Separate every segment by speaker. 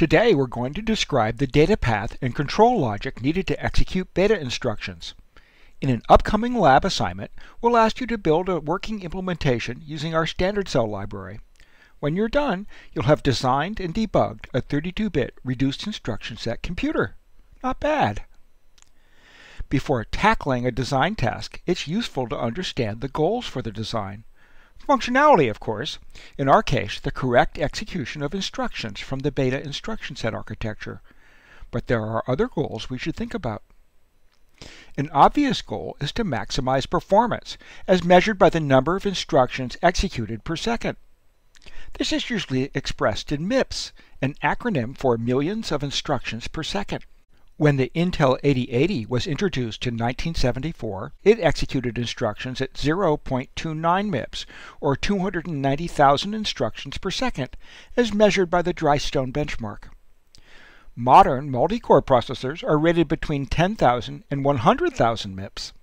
Speaker 1: Today we're going to describe the data path and control logic needed to execute beta instructions. In an upcoming lab assignment, we'll ask you to build a working implementation using our standard cell library. When you're done, you'll have designed and debugged a 32-bit reduced instruction set computer. Not bad. Before tackling a design task, it's useful to understand the goals for the design. Functionality, of course. In our case, the correct execution of instructions from the beta instruction set architecture. But there are other goals we should think about. An obvious goal is to maximize performance, as measured by the number of instructions executed per second. This is usually expressed in MIPS, an acronym for millions of instructions per second. When the Intel 8080 was introduced in 1974, it executed instructions at 0.29 MIPS, or 290,000 instructions per second, as measured by the Dhrystone benchmark. Modern multi-core processors are rated between 10,000 and 100,000 MIPS.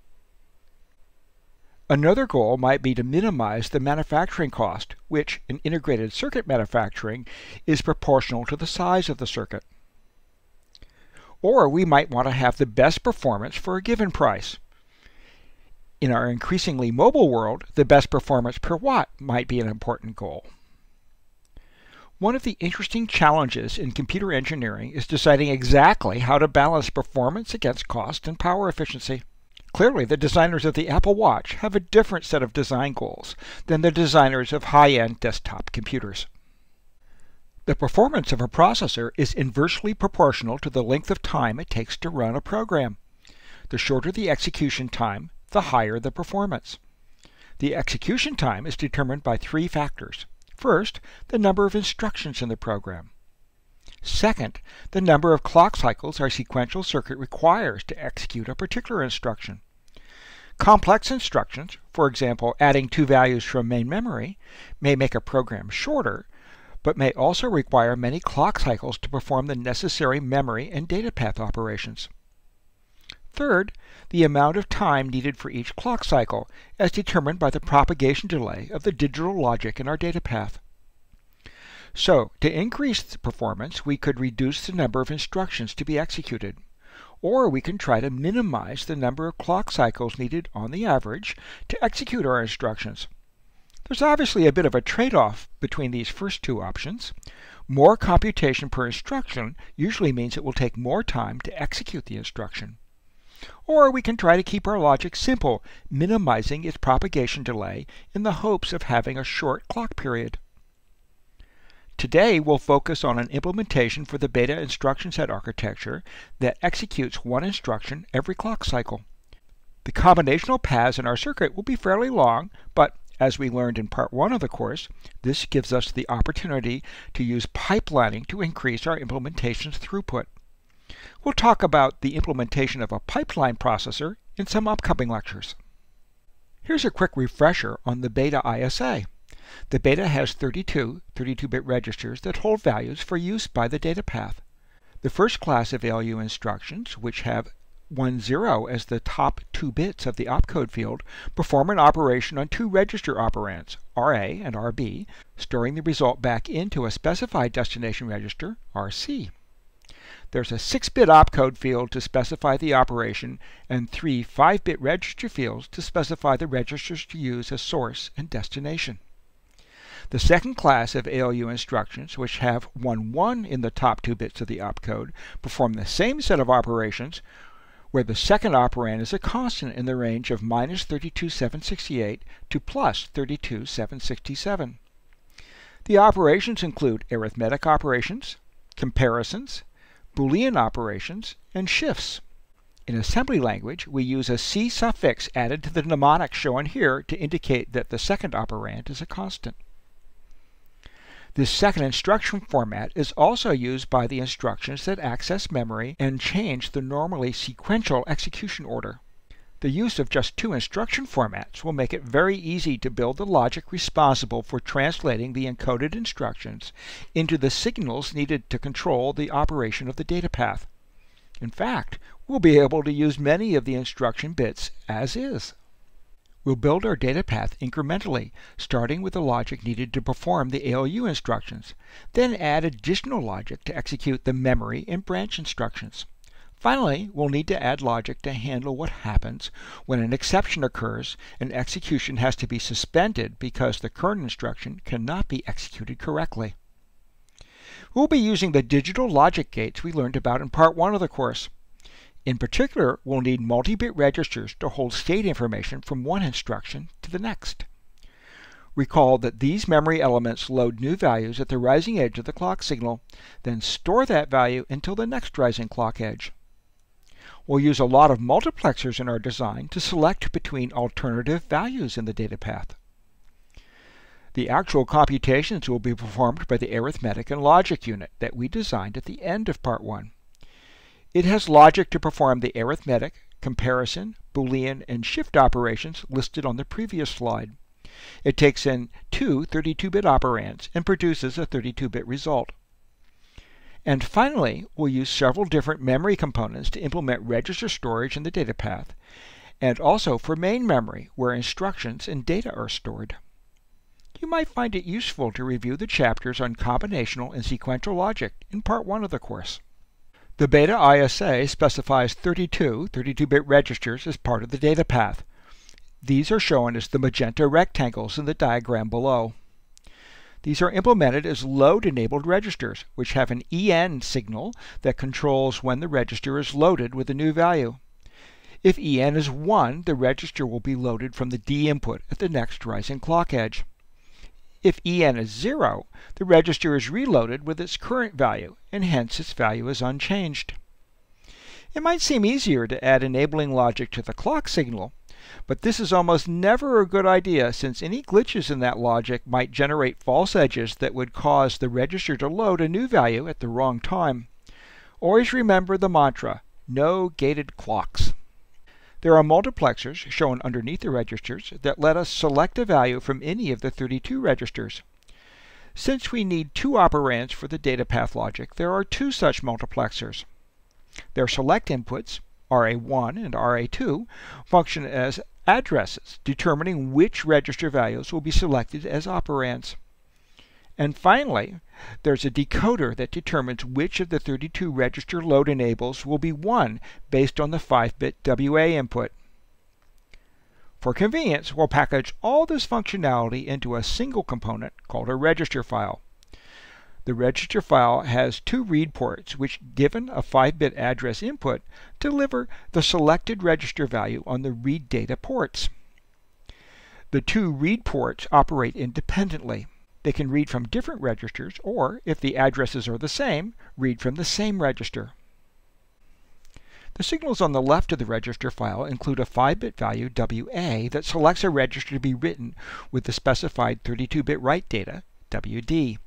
Speaker 1: Another goal might be to minimize the manufacturing cost, which, in integrated circuit manufacturing, is proportional to the size of the circuit. Or we might want to have the best performance for a given price. In our increasingly mobile world, the best performance per watt might be an important goal. One of the interesting challenges in computer engineering is deciding exactly how to balance performance against cost and power efficiency. Clearly, the designers of the Apple Watch have a different set of design goals than the designers of high-end desktop computers. The performance of a processor is inversely proportional to the length of time it takes to run a program. The shorter the execution time, the higher the performance. The execution time is determined by three factors. First, the number of instructions in the program. Second, the number of clock cycles our sequential circuit requires to execute a particular instruction. Complex instructions, for example adding two values from main memory, may make a program shorter, but may also require many clock cycles to perform the necessary memory and data path operations. Third, the amount of time needed for each clock cycle, as determined by the propagation delay of the digital logic in our data path. So, to increase the performance, we could reduce the number of instructions to be executed. Or we can try to minimize the number of clock cycles needed on the average to execute our instructions. There's obviously a bit of a trade-off between these first two options. More computation per instruction usually means it will take more time to execute the instruction. Or we can try to keep our logic simple, minimizing its propagation delay in the hopes of having a short clock period. Today we'll focus on an implementation for the beta instruction set architecture that executes one instruction every clock cycle. The combinational paths in our circuit will be fairly long, but as we learned in part one of the course, this gives us the opportunity to use pipelining to increase our implementation's throughput. We'll talk about the implementation of a pipeline processor in some upcoming lectures. Here's a quick refresher on the Beta ISA. The Beta has 32 32-bit registers that hold values for use by the data path. The first class of ALU instructions, which have 1, 0 as the top two bits of the opcode field perform an operation on two register operands, RA and RB, storing the result back into a specified destination register, RC. There's a 6-bit opcode field to specify the operation and three 5-bit register fields to specify the registers to use as source and destination. The second class of ALU instructions, which have 1, 1 in the top two bits of the opcode, perform the same set of operations where the second operand is a constant in the range of minus 32,768 to plus 32,767. The operations include arithmetic operations, comparisons, Boolean operations, and shifts. In assembly language, we use a C suffix added to the mnemonic shown here to indicate that the second operand is a constant. This second instruction format is also used by the instructions that access memory and change the normally sequential execution order. The use of just two instruction formats will make it very easy to build the logic responsible for translating the encoded instructions into the signals needed to control the operation of the data path. In fact, we'll be able to use many of the instruction bits as is. We'll build our data path incrementally, starting with the logic needed to perform the ALU instructions, then add additional logic to execute the memory and branch instructions. Finally, we'll need to add logic to handle what happens when an exception occurs and execution has to be suspended because the current instruction cannot be executed correctly. We'll be using the digital logic gates we learned about in part 1 of the course. In particular, we'll need multi-bit registers to hold state information from one instruction to the next. Recall that these memory elements load new values at the rising edge of the clock signal, then store that value until the next rising clock edge. We'll use a lot of multiplexers in our design to select between alternative values in the data path. The actual computations will be performed by the arithmetic and logic unit that we designed at the end of Part 1. It has logic to perform the arithmetic, comparison, Boolean, and shift operations listed on the previous slide. It takes in two 32-bit operands and produces a 32-bit result. And finally, we'll use several different memory components to implement register storage in the data path, and also for main memory, where instructions and data are stored. You might find it useful to review the chapters on combinational and sequential logic in Part 1 of the course. The Beta ISA specifies 32 32-bit registers as part of the data path. These are shown as the magenta rectangles in the diagram below. These are implemented as load-enabled registers, which have an EN signal that controls when the register is loaded with a new value. If EN is 1, the register will be loaded from the D input at the next rising clock edge. If EN is 0, the register is reloaded with its current value, and hence its value is unchanged. It might seem easier to add enabling logic to the clock signal but this is almost never a good idea since any glitches in that logic might generate false edges that would cause the register to load a new value at the wrong time. Always remember the mantra, no gated clocks. There are multiplexers shown underneath the registers that let us select a value from any of the 32 registers. Since we need two operands for the data path logic, there are two such multiplexers. Their select inputs, RA1 and RA2 function as addresses, determining which register values will be selected as operands. And finally, there's a decoder that determines which of the 32 register load enables will be 1 based on the 5-bit WA input. For convenience, we'll package all this functionality into a single component called a register file. The register file has two read ports which, given a 5-bit address input, deliver the selected register value on the read data ports. The two read ports operate independently. They can read from different registers or, if the addresses are the same, read from the same register. The signals on the left of the register file include a 5-bit value WA that selects a register to be written with the specified 32-bit write data, WD.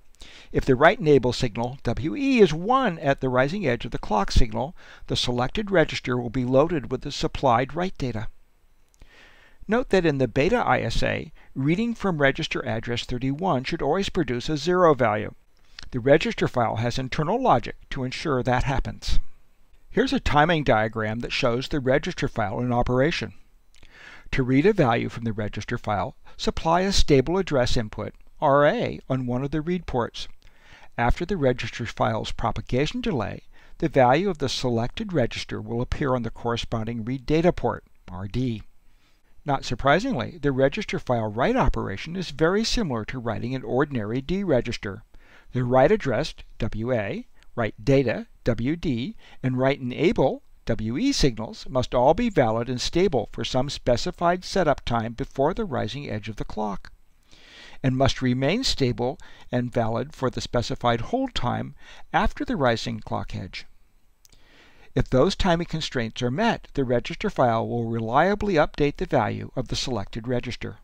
Speaker 1: If the write enable signal, WE, is 1 at the rising edge of the clock signal, the selected register will be loaded with the supplied write data. Note that in the beta ISA, reading from register address 31 should always produce a zero value. The register file has internal logic to ensure that happens. Here's a timing diagram that shows the register file in operation. To read a value from the register file, supply a stable address input RA on one of the read ports. After the register file's propagation delay, the value of the selected register will appear on the corresponding read data port, RD. Not surprisingly, the register file write operation is very similar to writing an ordinary D register. The write address, WA, write data, WD, and write enable, WE signals must all be valid and stable for some specified setup time before the rising edge of the clock and must remain stable and valid for the specified hold time after the rising clock edge. If those timing constraints are met, the register file will reliably update the value of the selected register.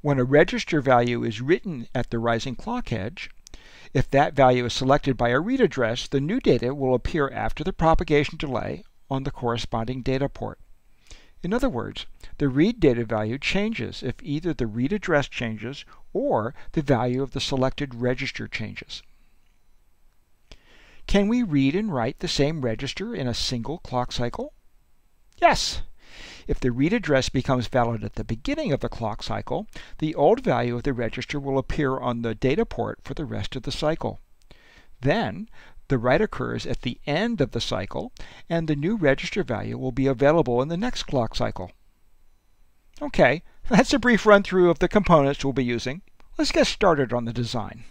Speaker 1: When a register value is written at the rising clock edge, if that value is selected by a read address, the new data will appear after the propagation delay on the corresponding data port. In other words, the read data value changes if either the read address changes or the value of the selected register changes. Can we read and write the same register in a single clock cycle? Yes! If the read address becomes valid at the beginning of the clock cycle, the old value of the register will appear on the data port for the rest of the cycle. Then, the write occurs at the end of the cycle, and the new register value will be available in the next clock cycle. Okay, that's a brief run through of the components we'll be using. Let's get started on the design.